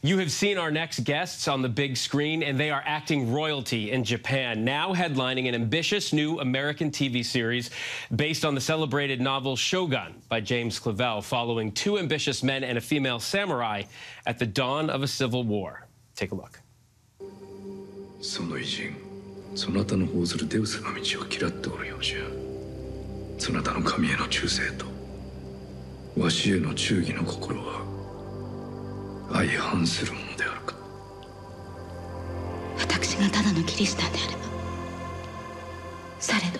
You have seen our next guests on the big screen, and they are acting royalty in Japan, now headlining an ambitious new American TV series based on the celebrated novel Shogun by James Clavell, following two ambitious men and a female samurai at the dawn of a civil war. Take a look. その偉人そなたの報ずるデウスの道を嫌っておるようじゃそなたの神への忠誠とわしへの忠義の心は 相反するものであるか。私がただのキリシタンであればされど。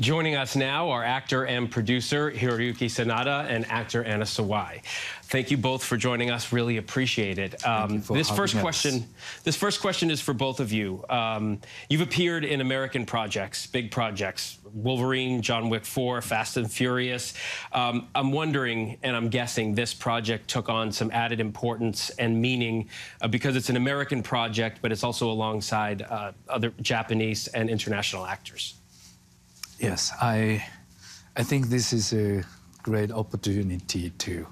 Joining us now are actor and producer Hiroyuki Sanada and actor Anna Sawai. Thank you both for joining us. Really appreciate it. Um, this first having us. question, this first question is for both of you. Um, you've appeared in American projects, big projects, Wolverine, John Wick 4, Fast and Furious. Um, I'm wondering, and I'm guessing, this project took on some added importance and meaning uh, because it's an American project, but it's also alongside uh, other Japanese and international actors. Yes, I, I think this is a great opportunity to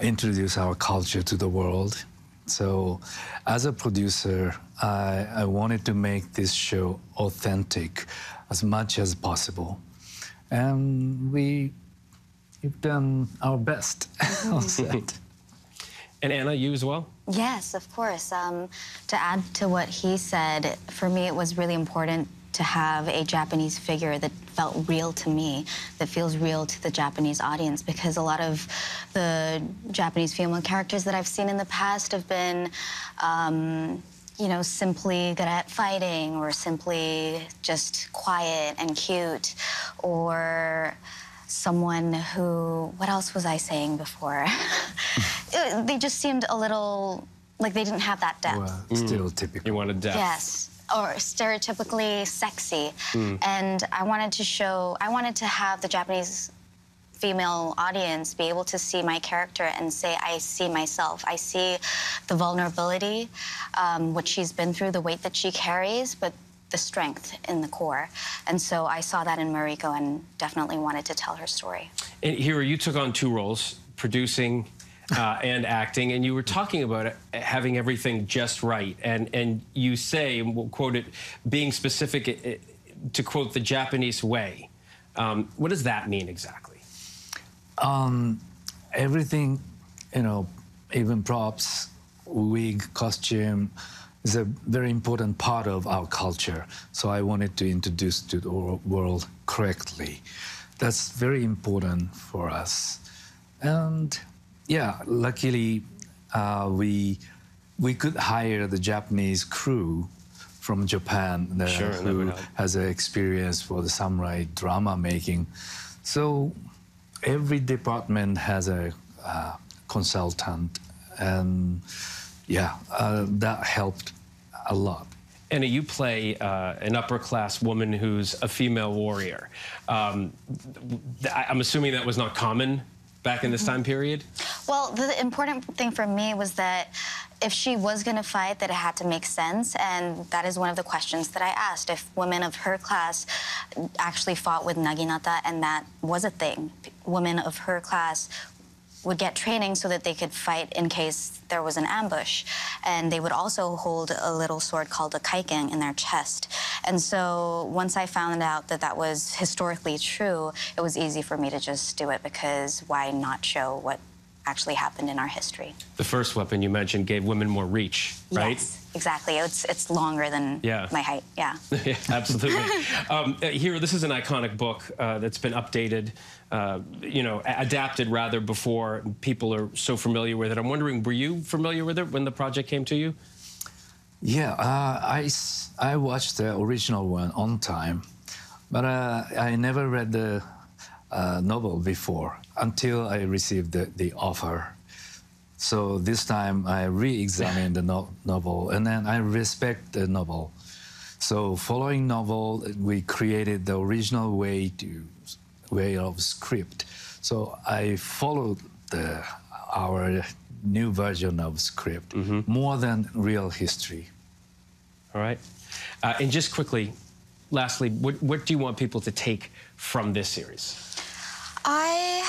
introduce our culture to the world. So, as a producer, I, I wanted to make this show authentic as much as possible. And we, we've done our best on set. And Anna, you as well? Yes, of course. Um, to add to what he said, for me, it was really important to have a Japanese figure that felt real to me, that feels real to the Japanese audience, because a lot of the Japanese female characters that I've seen in the past have been. Um, you know, simply good at fighting or simply just quiet and cute or someone who, what else was I saying before? It- they just seemed a little like they didn't have that depth. Well, still typical. You wanted depth. Yes, or stereotypically sexy. And I wanted to show, I wanted to have the Japanese female audience be able to see my character and say, I see myself. I see the vulnerability, um, what she's been through, the weight that she carries, but the strength in the core. And so I saw that in Mariko and definitely wanted to tell her story. And Hiro, you took on two roles, producing uh, and acting, and you were talking about having everything just right. And and you say, and we'll quote it, being specific uh, to quote the Japanese way. Um, what does that mean exactly? everything, you know, even props, wig, costume, is a very important part of our culture. So I wanted to introduce to the world correctly. That's very important for us. And yeah, luckily, uh, we we could hire the Japanese crew from Japan that, Sure, who has an experience for the samurai drama making. So every department has a uh, consultant, and yeah, uh, that helped a lot. Anna, you play uh, an upper class woman who's a female warrior. Um, th- I'm assuming that was not common back in this time period. Well, the important thing for me was that if she was going to fight, that it had to make sense, and that is one of the questions that I asked. If women of her class actually fought with naginata, and that was a thing, women of her class would get training so that they could fight in case there was an ambush. And they would also hold a little sword called a kaiken in their chest. And so once I found out that that was historically true, it was easy for me to just do it because why not show what actually happened in our history? The first weapon you mentioned gave women more reach, right? Yes, exactly. It's, it's longer than Yeah. my height. Yeah. Yeah, absolutely. um, uh, here, this is an iconic book uh, that's been updated, uh, you know, adapted rather before people are so familiar with it. I'm wondering, were you familiar with it when the project came to you? Yeah, uh, I, s- I watched the original one on time, but uh, I never read the uh, novel before until I received the, the offer. So this time I re-examined the no- novel and then I respect the novel. So following novel, we created the original way to way of script. So I followed the our new version of script more than real history. All right. Uh, and just quickly, lastly, what, what do you want people to take from this series? I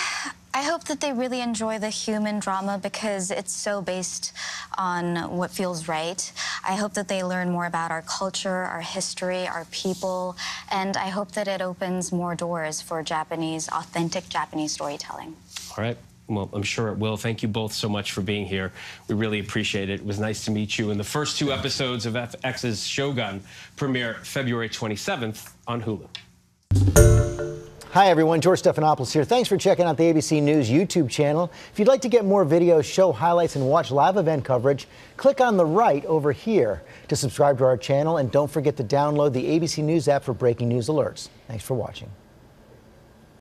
I hope that they really enjoy the human drama because it's so based on what feels right. I hope that they learn more about our culture, our history, our people, and I hope that it opens more doors for Japanese, authentic Japanese storytelling. All right. Well, I'm sure it will. Thank you both so much for being here. We really appreciate it. It was nice to meet you. And the first two episodes of FX's Shogun premiere February 27th on Hulu. Hi, everyone. George Stephanopoulos here. Thanks for checking out the ABC News YouTube channel. If you'd like to get more videos, show highlights, and watch live event coverage, click on the right over here to subscribe to our channel. And don't forget to download the ABC News app for breaking news alerts. Thanks for watching.